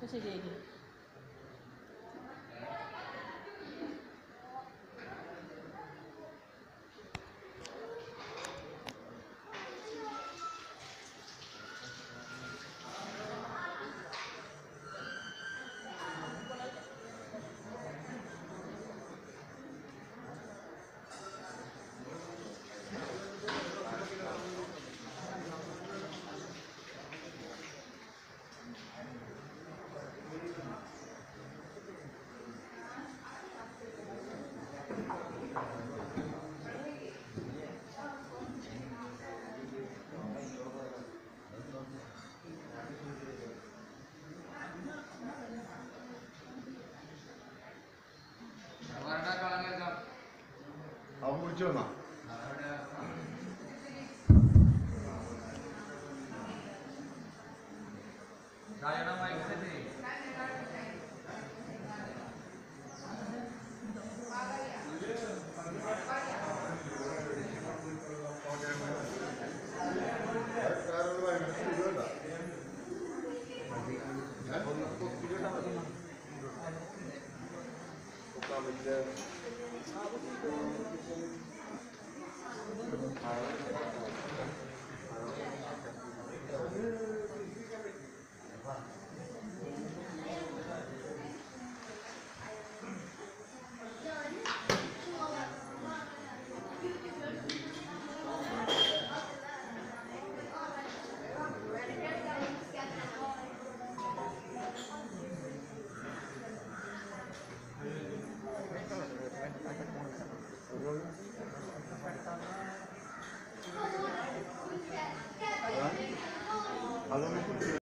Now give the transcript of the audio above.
不谢这一点。जो ना Thank you.